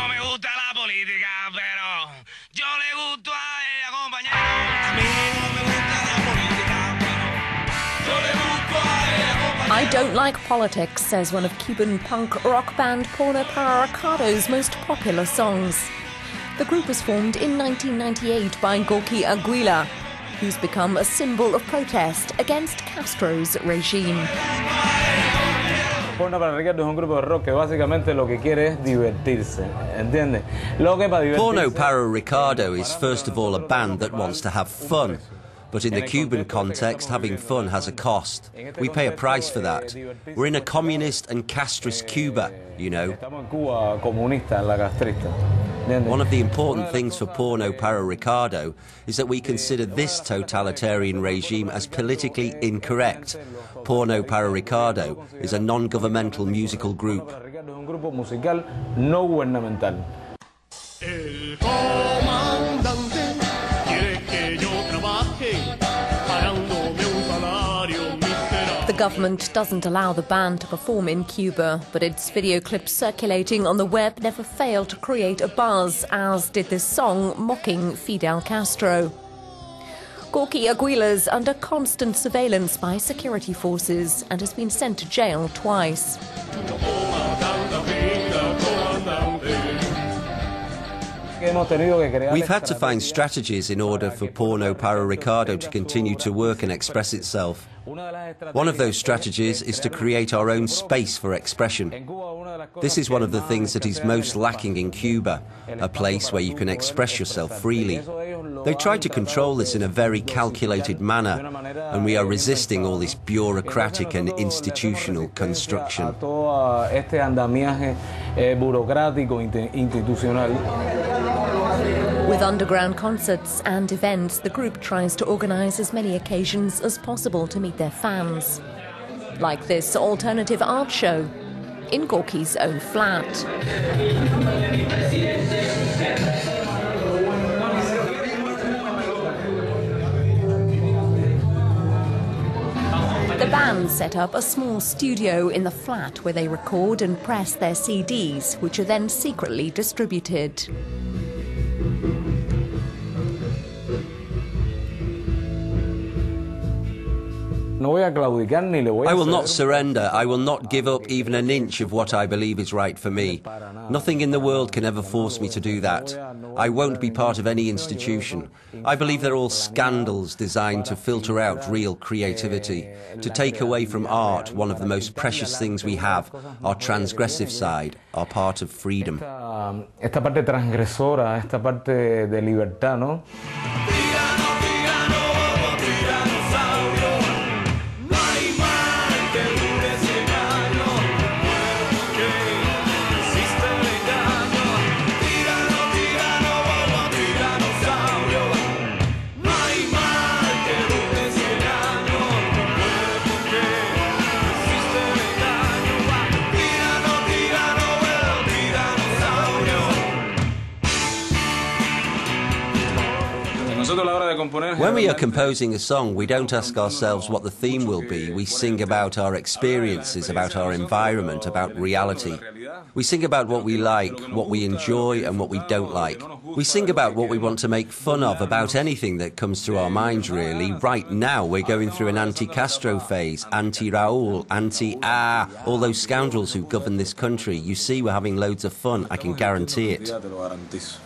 no me gusta la política, pero yo le gusto a ella, compañero. A mí no me gusta la política, pero yo le gusto a ella, compañero. I don't like politics, says one of Cuban punk rock band Porno Para most popular songs. The group was formed in 1998 by Gorki Aguila, who's become a symbol of protest against Castro's regime. Porno para Ricardo es un grupo de rock que básicamente lo que quiere es divertirse, ¿entiendes? Lo que para divertirse... Porno Para Ricardo is first of all a band that wants to have fun. But in the Cuban context, having fun has a cost. We pay a price for that. We're in a communist and castrist Cuba, you know. Estamos en Cuba comunista, en la castrista. ¿entiendes? One of the important things for Porno Para Ricardo is that we consider this totalitarian regime as politically incorrect. Porno Para Ricardo is a non governmental musical group. Government doesn't allow the band to perform in Cuba, but its video clips circulating on the web never fail to create a buzz, as did this song mocking Fidel Castro. Gorki Aguila's under constant surveillance by security forces and has been sent to jail twice. We've had to find strategies in order for Porno Para Ricardo to continue to work and express itself. One of those strategies is to create our own space for expression. This is one of the things that is most lacking in Cuba, a place where you can express yourself freely. They try to control this in a very calculated manner, and we are resisting all this bureaucratic and institutional construction. With underground concerts and events, the group tries to organise as many occasions as possible to meet their fans. Like this alternative art show in Gorki's own flat. The band set up a small studio in the flat where they record and press their CDs, which are then secretly distributed. I will not surrender. I will not give up even an inch of what I believe is right for me. Nothing in the world can ever force me to do that. I won't be part of any institution. I believe they're all scandals designed to filter out real creativity, to take away from art one of the most precious things we have, our transgressive side, our part of freedom. esta, parte transgresora, esta parte de libertad, ¿no? When we are composing a song, we don't ask ourselves what the theme will be. We sing about our experiences, about our environment, about reality. We sing about what we like, what we enjoy, and what we don't like. We sing about what we want to make fun of, about anything that comes through our minds, really. Right now, we're going through an anti Castro phase, anti Raul, anti Ah, all those scoundrels who govern this country. You see, we're having loads of fun, I can guarantee it. Te lo garantizo.